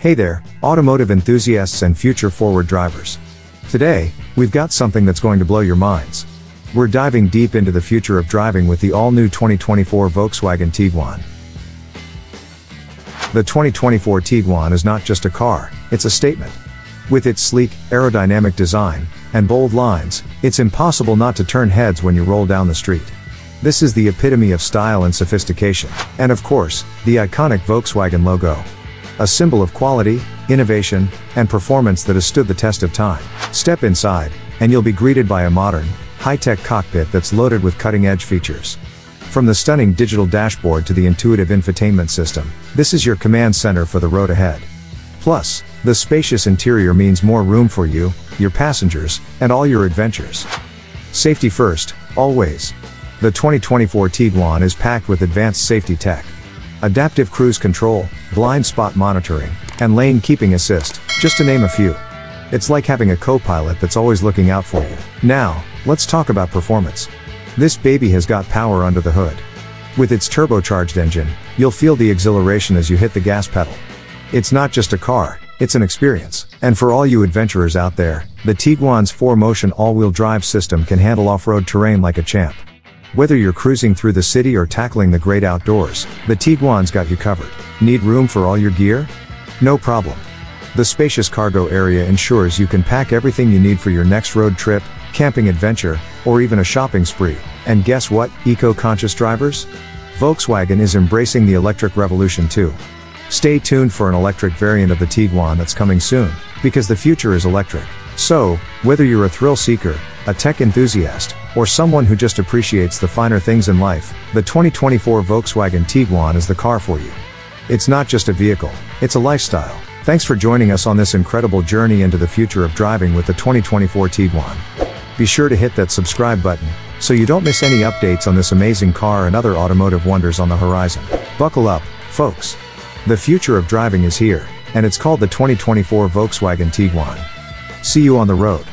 Hey there, automotive enthusiasts and future forward drivers. Today, we've got something that's going to blow your minds. We're diving deep into the future of driving with the all-new 2024 Volkswagen Tiguan. The 2024 Tiguan is not just a car, it's a statement. With its sleek, aerodynamic design, and bold lines, it's impossible not to turn heads when you roll down the street. This is the epitome of style and sophistication, and of course, the iconic Volkswagen logo. A symbol of quality, innovation, and performance that has stood the test of time. Step inside, and you'll be greeted by a modern, high-tech cockpit that's loaded with cutting-edge features. From the stunning digital dashboard to the intuitive infotainment system, this is your command center for the road ahead. Plus, the spacious interior means more room for you, your passengers, and all your adventures. Safety first, always. The 2024 Tiguan is packed with advanced safety tech. Adaptive cruise control, blind spot monitoring, and lane keeping assist, just to name a few. It's like having a co-pilot that's always looking out for you. Now, let's talk about performance. This baby has got power under the hood. With its turbocharged engine, you'll feel the exhilaration as you hit the gas pedal. It's not just a car, it's an experience. And for all you adventurers out there, the Tiguan's 4Motion all-wheel drive system can handle off-road terrain like a champ. Whether you're cruising through the city or tackling the great outdoors, the Tiguan's got you covered. Need room for all your gear? No problem. The spacious cargo area ensures you can pack everything you need for your next road trip, camping adventure, or even a shopping spree. And guess what, eco-conscious drivers? Volkswagen is embracing the electric revolution too. Stay tuned for an electric variant of the Tiguan that's coming soon, because the future is electric. So, whether you're a thrill seeker, a tech enthusiast, or someone who just appreciates the finer things in life, the 2024 Volkswagen Tiguan is the car for you. It's not just a vehicle, it's a lifestyle. Thanks for joining us on this incredible journey into the future of driving with the 2024 Tiguan. Be sure to hit that subscribe button, so you don't miss any updates on this amazing car and other automotive wonders on the horizon. Buckle up, folks. The future of driving is here, and it's called the 2024 Volkswagen Tiguan. See you on the road.